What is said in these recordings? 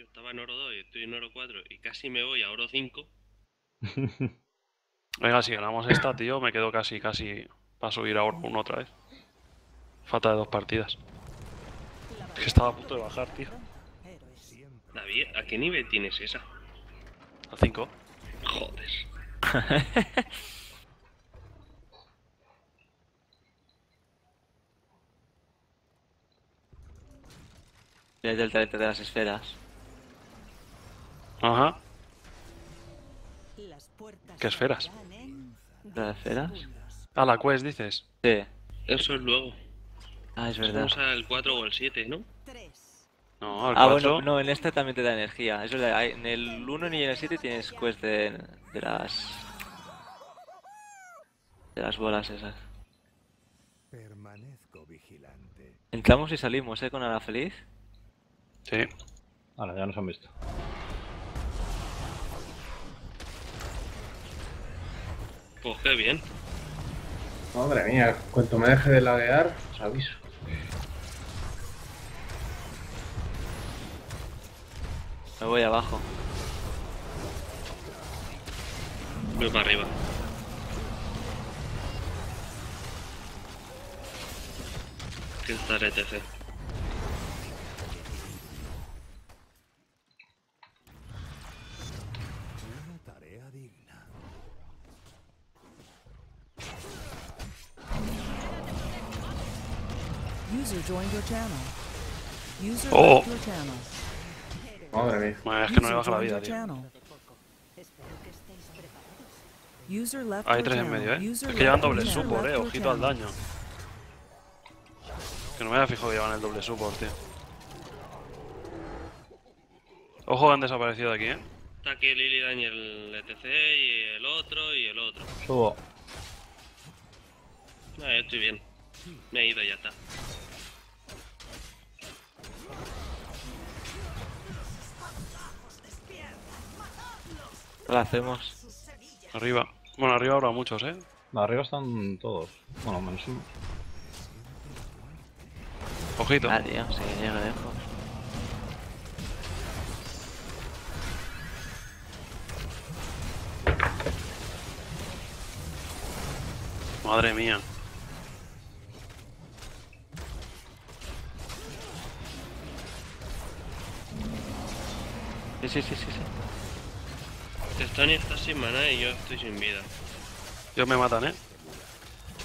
Yo estaba en oro 2 y estoy en oro 4 y casi me voy a oro 5. Venga, si ganamos esta, tío, me quedo casi, casi para subir a oro 1 otra vez. Falta de dos partidas. Es que estaba a punto de bajar, tío. David, ¿a qué nivel tienes esa? A 5. Joder. Desde el talento de las esferas. Ajá. ¿Qué esferas? se abrirán en ¿De las esferas? Ah, la quest, dices. Sí. Eso es luego. Ah, es verdad. Vamos al 4 o al 7, ¿no? No, al Ah, 4. bueno, no, en este también te da energía. Es verdad, hay- en el 1 ni en el 7 tienes quest de, de las. de las bolas esas. Permanezco vigilante. Entramos y salimos, ¿eh? Con Ana Feliz. Sí. Ahora, ya nos han visto. Pues qué bien. Madre mía, cuanto me deje de laguear, os aviso. Me voy abajo. Voy para arriba. Que está el Oh. left your channel. Madre mía. Bueno, es que no le baja la vida, tío. Hay tres en medio, eh. Es que llevan doble support, eh. Ojito al daño. Que no me había fijado que llevan el doble support, tío. Ojo que han desaparecido de aquí, eh. Está aquí el Illidan y el ETC y el otro y el otro. Subo. Ah, yo estoy bien. Me he ido y ya está. ¿Qué lo hacemos? Arriba. Bueno, arriba habrá muchos, eh. Arriba están todos. Bueno, menos uno. Ojito. Ah, tío, se llega lejos. Madre mía. Sí, sí, sí, sí, sí. Testoni está sin maná y yo estoy sin vida. Ellos me matan, eh.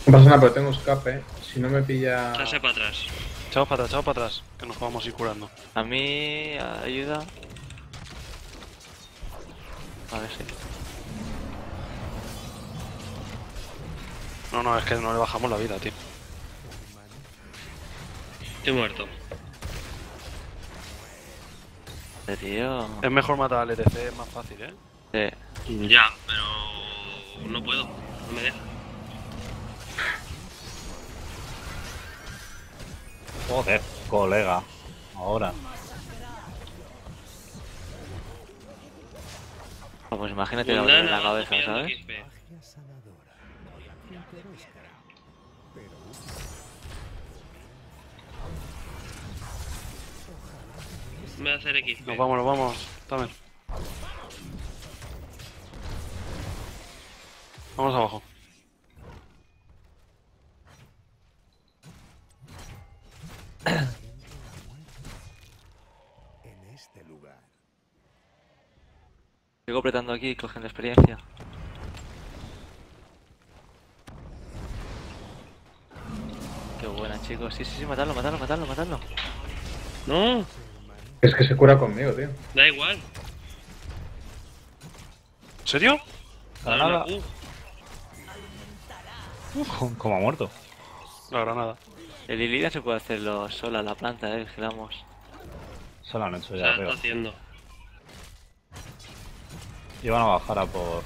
No pasa nada, pero tengo escape. Si no me pilla. Echase para atrás. Echaos para atrás, echaos para atrás. Que nos vamos a ir curando. A mí, ayuda. A ver si. No, no, es que no le bajamos la vida, tío. Estoy muerto. Eh, Tío. Es mejor matar al ETC, es más fácil, eh. Sí. Ya, pero no puedo. No me deja. Joder, colega. Ahora. Ah, Pues imagínate la otra en la cabeza, ¿sabes? Me va a hacer XP. Nos vamos, nos vamos. Dame. Vamos abajo. en este lugar. Sigo apretando aquí, cogiendo experiencia. Qué buena, chicos. Sí, sí, sí, matadlo, matadlo, matadlo, matadlo. No, Es que se cura conmigo, tío. da igual. ¿En serio? Granada. Como ha muerto. La granada. El Illidan se puede hacerlo sola, la planta, eh, vigilamos. Se lo han hecho se ya está haciendo. Iban a bajar a por.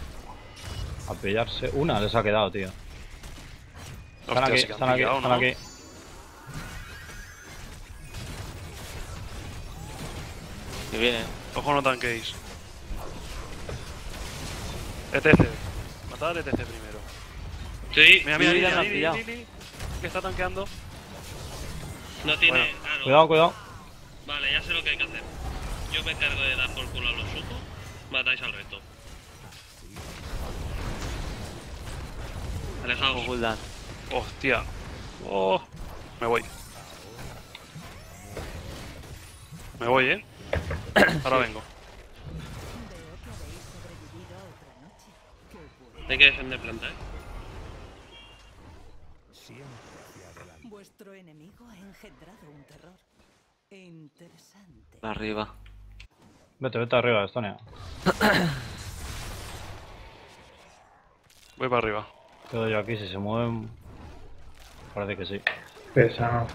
a pillarse. Una les ha quedado, tío. Están aquí, están aquí, están ¿no? aquí. Que viene. Ojo, no tanquéis. ETC. Matad al ETC primero. Sí, Mira, mira, mira, que está tanqueando. no tiene. Bueno, claro. Cuidado, cuidado. Vale, ya sé lo que hay que hacer. Yo me cargo de dar por culo a los sucos, matáis al resto. Alejaos. Gul'dan. Hostia. Oh, me voy. Me voy, ¿eh? Ahora vengo. Hay que defender planta, eh. Siempre hacia Vuestro enemigo ha engendrado un terror. Interesante. Arriba. Vete, vete arriba, Estonia. Voy para arriba. Quedo yo aquí, si se mueven. Parece que sí. Pesado.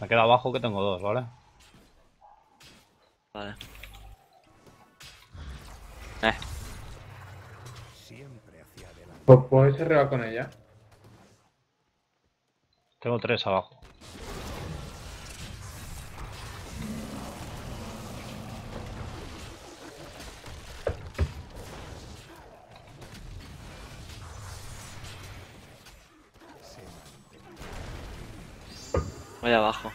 Me queda abajo que tengo dos, ¿vale? Vale. Eh, Siempre hacia adelante. Pues puedes arriba con ella. Tengo tres abajo. voy abajo.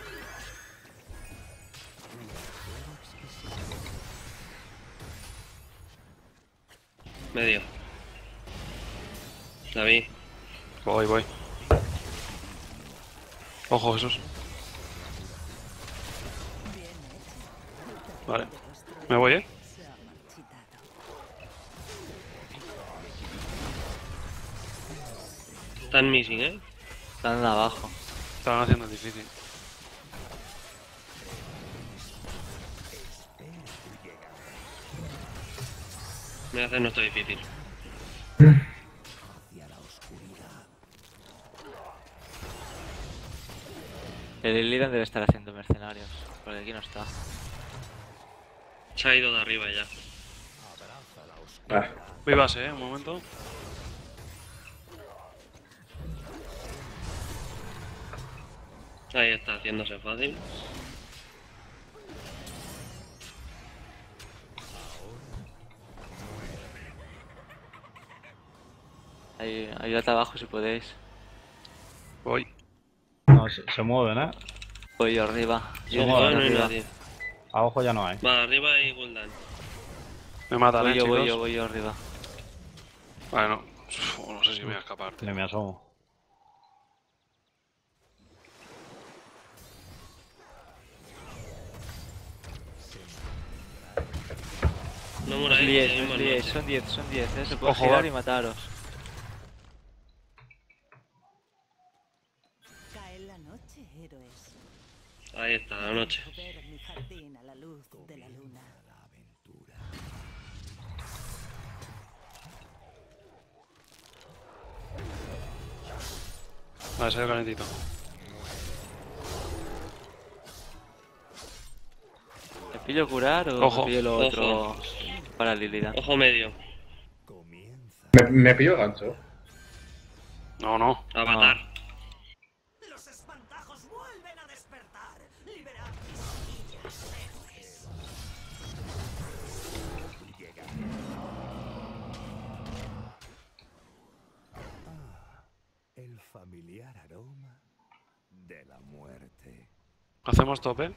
Medio. La vi. Voy, voy. Ojo, Jesús. Vale. Me voy, ¿eh? Están missing, eh. Están abajo. Estaban haciendo difícil. Me hacen nuestro difícil. Hacia la oscuridad. El Illidan debe estar haciendo mercenarios. Porque aquí no está. Se ha ido de arriba ya. Ah, Voy base, ¿eh? Un momento. Ahí está, haciéndose fácil. Ahí, ayúdate abajo si podéis. Voy. No, se, se mueven, ¿eh? Voy yo arriba. Yo Sí, voy Arriba no hay nadie. Abajo ya no hay. Va, arriba y Gul'dan. Me matan, Voy ¿eh, yo, voy yo, voy yo arriba. Bueno, uf, no sé si voy a escapar. Ni me asomo. No mismo liéis. no. Son 10, son 10, ¿eh? Se puede Ojo, girar va. y mataros. Aventura. Vale, salió calentito. ¿Me pillo curar o Ojo, me pillo lo ojo. otro para el Illidan? Ojo medio. Me, me pillo gancho. No, no. Avatar. Los de la muerte. Hacemos tope.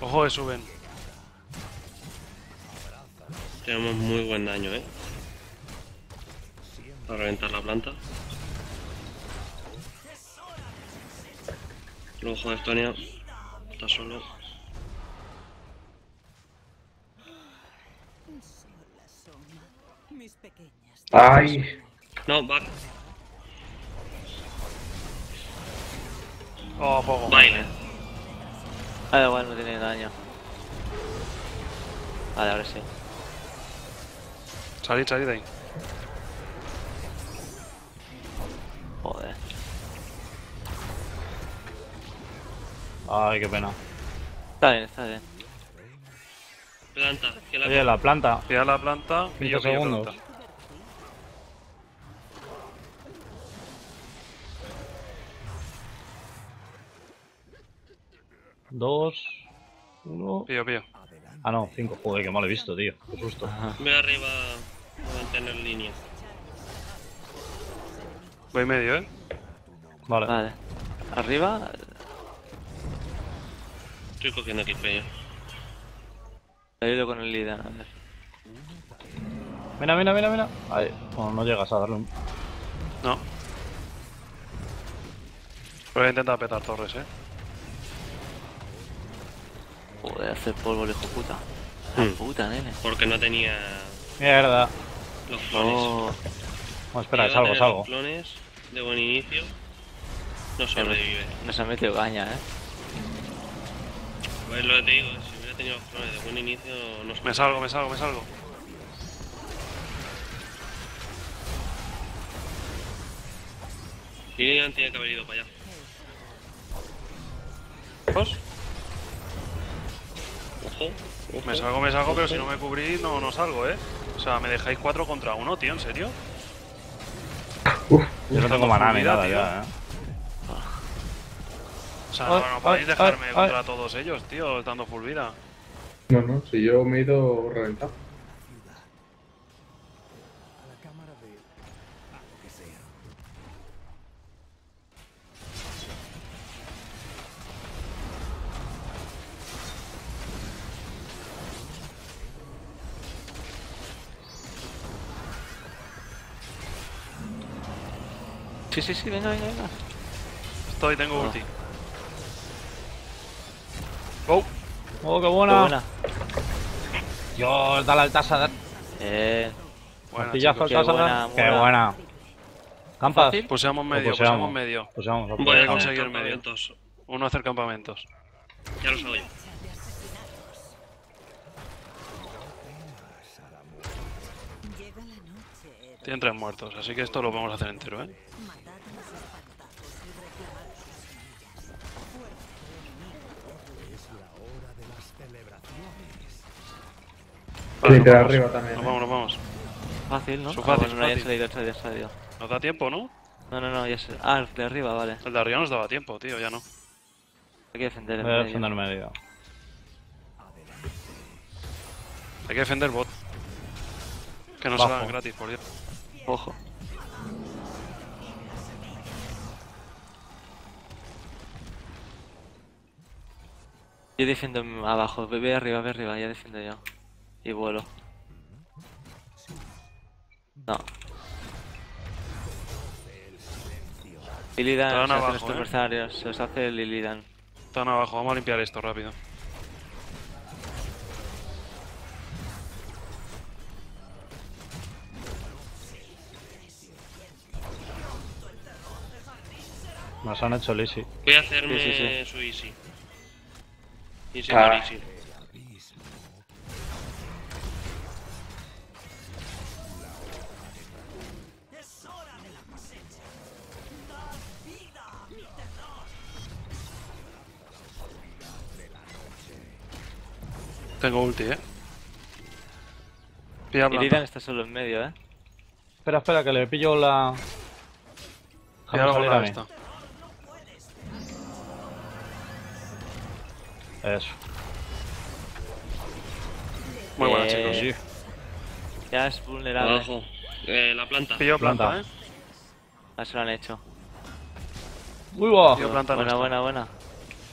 Ojo que suben. Tenemos muy buen daño, eh. Para reventar la planta. Lujo de Estonia. Está solo. ¡Ay! No, back. Oh, poco. Ah, da igual, no tiene daño. Vale, ahora sí. Salid, salid de ahí. Joder. Ay, qué pena. Está bien, está bien. Planta. que la Oye, la planta. Pilla la planta y yo Cinco pillo segundos. planta. Dos, uno. Pillo, pillo. Ah, no, cinco. Joder, que mal he visto, tío. Qué susto. Voy arriba a mantener línea. Voy medio, ¿eh? Vale. Vale. Arriba, Estoy cogiendo aquí he ido con el líder. A ver. Mira, mira, mira, mira. Ahí. No, no llegas a darle un. No. Voy a intentar petar torres, ¿eh? Joder, hace polvo hijo puta. La Hmm. puta, nene. Porque no tenía Mierda. los clones. Oh, Bueno, espera, salgo, salgo. los clones de buen inicio. No sobrevive. nos ha metido caña, eh. Pues lo que te digo, si hubiera tenido los clones de buen inicio, no Me salgo, me salgo, me salgo. Lilian tiene que haber ido para allá. ¿Dos? Me salgo, me salgo, pero si no me cubrís no, no salgo, ¿eh? O sea, me dejáis 4 contra 1, tío, ¿en serio? Yo no tengo maná ni nada tío. ya, eh. O sea, Ay, no, no podéis ay, dejarme ay, contra todos ellos, tío, estando full vida. No, no, si yo me he ido reventado. Sí, sí, sí, venga, venga, venga. Estoy, tengo Ah. ulti. Go. Oh, qué Qué buena. buena. Dios, dale al Tasa. Eh, Bueno, al qué Tasa. buena, Qué buena. buena. ¿Campas? ¿Fácil? Puseamos medio, Pues seamos. puseamos medio. Vamos a Voy a a conseguir medio. Uno a hacer campamentos. Ya lo héroe. Tienen tres muertos, así que esto lo podemos hacer entero, ¿eh? Vale, nos vamos. arriba también. Nos ¿eh? vamos, nos vamos. fácil, ¿no? Su Ah, fácil, bueno, no, ya ha fácil. ya ha salido, ya ha salido. Nos da tiempo, ¿no? No, no, no, ya se... Ah, el de arriba, vale. El de arriba nos daba tiempo, tío, ya no. Hay que defender el Voy a medio. defender medio. Hay que defender bot. Que no salgan gratis, por Dios. Ojo. Yo defiendo abajo, ve, ve arriba, ve arriba, ya defiendo yo. Y vuelo. No. Se hace abajo, nuestros ¿eh? mercenarios, se los hace el Illidan. Están abajo, vamos a limpiar esto rápido. Nos han hecho Lisi. Voy a hacerme Sí, sí, su easy. Easy Ah. por easy. Tengo ulti, ¿eh? Pilla planta. está solo en medio, eh. Espera, espera, que le pillo la. Pilla la a esta. Eso. Muy buena, Eh, chicos. Ya es vulnerable. Abajo. Eh, la planta. Pillo planta, Planta. ¿eh? Ah, se lo han hecho. ¡Uy, va! Pillo planta Buena, nuestra. buena, buena.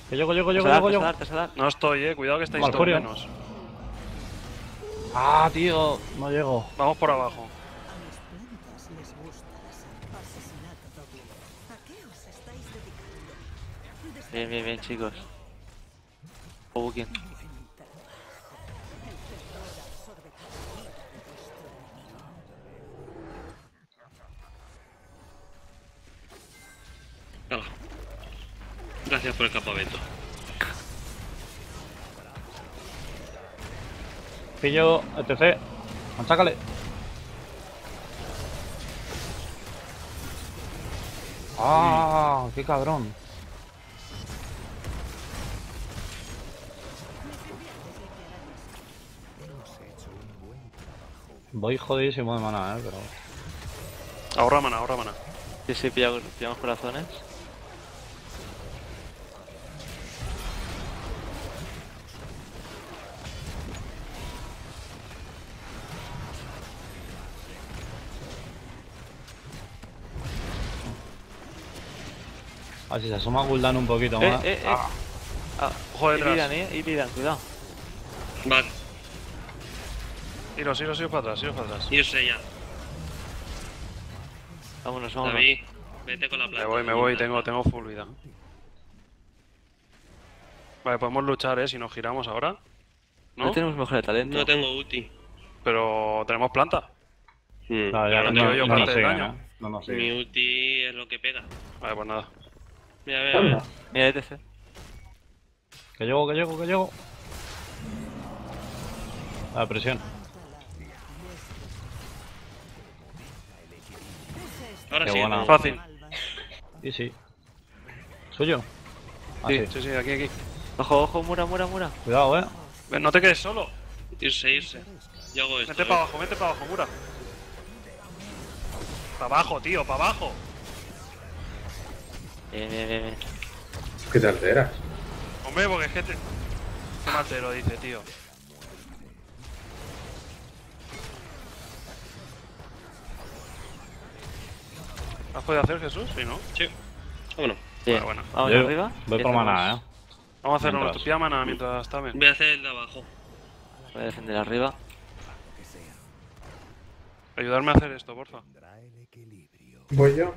Que llego, llego, llego, llego, llego. No estoy, eh. Cuidado que estáis todos menos. Ah, tío, no llego. Vamos por abajo. A mis plantas les gusta la sal. Asesinato doble. ¿A qué os estáis dedicando? Desde Bien, bien, bien, chicos. Enemigo. Hala. Gracias por el campamento. Pillo, etc. Machácale. Ah, qué cabrón. Voy jodidísimo de mana, eh, pero. Ahorra mana, ahorra mana. Sí, sí, pillamos, pillamos corazones. A ver si se asoma Gul'dan un poquito Eh, más. eh, eh. Ah, Ah, Ojo detrás. Illidan, eh. Illidan, cuidado. Vale, Iros, iros, iros para atrás, iros para atrás. irse ya. Vámonos, vámonos. David, vete con la planta. Me voy, me voy, tengo, tengo full vida. Vale, podemos luchar, eh, si nos giramos ahora. No, ¿No? tenemos mejor de talento. No tengo ulti. Pero tenemos planta. Mm, claro, ya no no, no, yo no parte daño. No nos Mi ulti es lo que pega. Vale, pues nada. Mira, mira, mira. Mira, ETC. Que llego, que llego, que llego. La presión. Ahora Qué sí. buena. Fácil. Y sí. ¿Suyo? Ah, Sí, sí. sí, sí, aquí, aquí. Ojo, ojo, mura, mura, mura. Cuidado, eh. Ven, no te quedes solo. Irse, irse. Yo hago esto. Vete eh. para abajo, vete para abajo, Mura. Para abajo, tío, para abajo. Bien, bien, bien, bien. ¿Qué te alteras? Hombre, porque es que te... Qué mal te lo dice, tío. ¿Has podido hacer Jesús? Sí, ¿no? Sí. Vámonos. Bien. bueno. Vamos Yo arriba. Voy por maná, eh. Vamos a hacer Mientras. nuestro piamana mientras está bien. Voy a hacer el de abajo. Voy a defender arriba. Ayudarme a hacer esto, porfa. ¿Voy yo?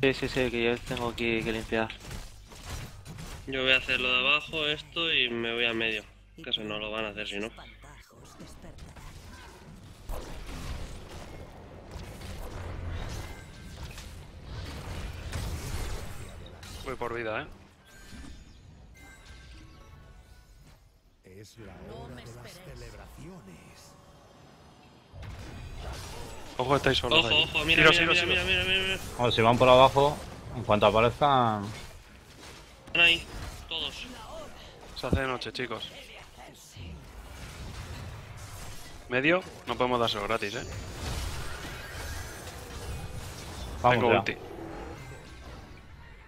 Sí, sí, sí, que yo tengo aquí que limpiar. Yo voy a hacer lo de abajo, esto, y me voy a medio. Que eso no lo van a hacer si no. Voy por vida, eh. Es la hora de las celebraciones. Ojo, estáis solos. Ojo, ahí. ojo, mira, Iros, mira, iros, mira, iros. mira, si van por abajo, en cuanto aparezcan. Están ahí, todos. Se hace de noche, chicos. Medio, no podemos dárselo gratis, eh. Vamos Tengo ya. ulti.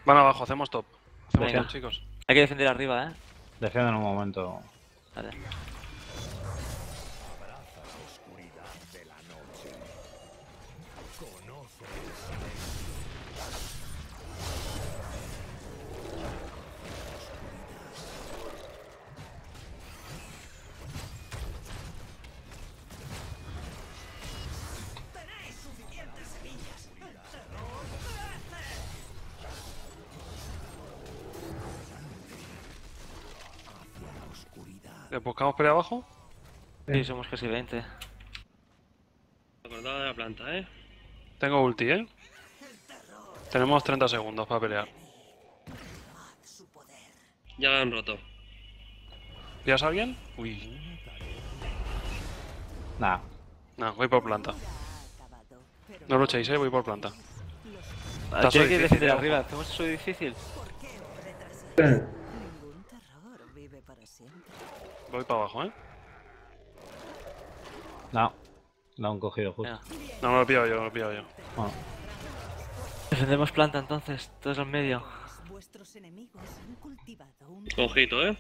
Van abajo, hacemos top. Hacemos Venga. top, chicos. Hay que defender arriba, eh. Defienden un momento. Vale. Buscamos por ahí abajo? Sí, somos casi 20. Acordado de la planta, eh. Tengo ulti, eh. Tenemos 30 segundos para pelear. Ya lo han roto. ¿Pillas a alguien? Uy. Nah. No, voy por planta. No luchéis, eh, voy por planta. Hay soy que difícil, arriba. ¿Hacemos eso difícil? ningún terror vive para siempre. Voy para abajo, eh. No. La han cogido justo. No, no lo he pillado yo, no lo he pillado yo. Bueno, Defendemos planta entonces, todos en medio. Vuestros enemigos han cultivado un Ojito, eh.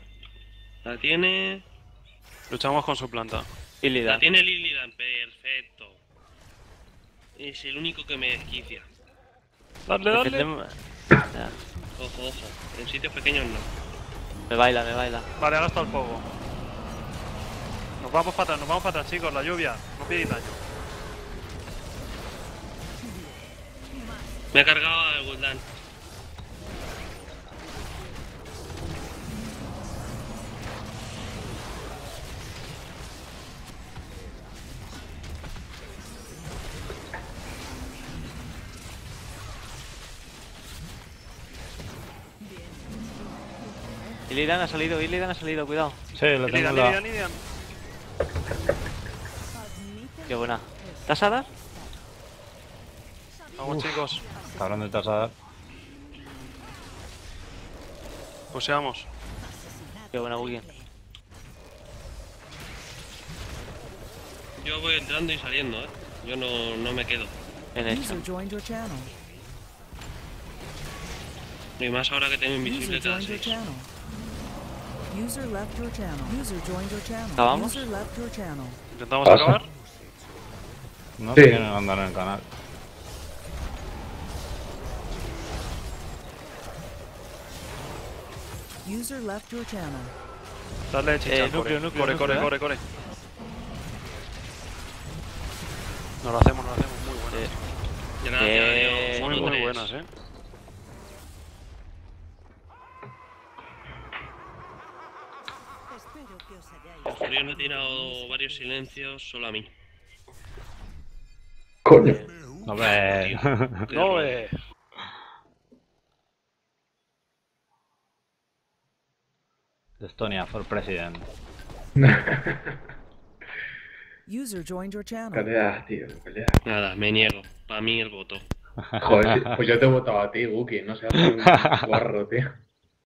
La tiene. Luchamos con su planta. Y La tiene Lilidan, perfecto. Es el único que me desquicia. Dale, dale. Defendemos... Ojo, ojo. En sitios pequeños no. Me baila, me baila. Vale, ha gastado el fuego. Vamos para atrás, nos vamos para atrás, chicos. La lluvia. No pilléis daño. Me he cargado al Gul'dan. Illidan ha salido, Illidan ha salido, cuidado. sí, le tengo. Lidian, Lidian. Qué buena. ¿Estás a dar? Vamos, chicos. Cabrón de tasar. Puseamos. Qué buena, Wugin. Yo voy entrando y saliendo, eh. Yo no, no me quedo. Your channel. Y más ahora que tengo invisible cada joined your 6. channel. User left your channel. User joined your channel. ¿Acabamos? User left your channel. Intentamos Pasa. acabar. No Sí. quieren andar en el canal. User left your channel. Dale chicha, Eh, núcleo, core, núcleo, core, ¿eh? core, core. Nos lo hacemos, nos lo hacemos muy buenas. Eh, Eh, muy, muy buenas, eh. Espero que os hayáis. Ha tirado varios silencios solo a mí. Coño. Hombre. No, eh. Estonia for president. User joined your channel. Tío. Nada, me niego. Para mí el voto. Joder, pues yo te he votado a ti, Buki, no seas un guarro, tío.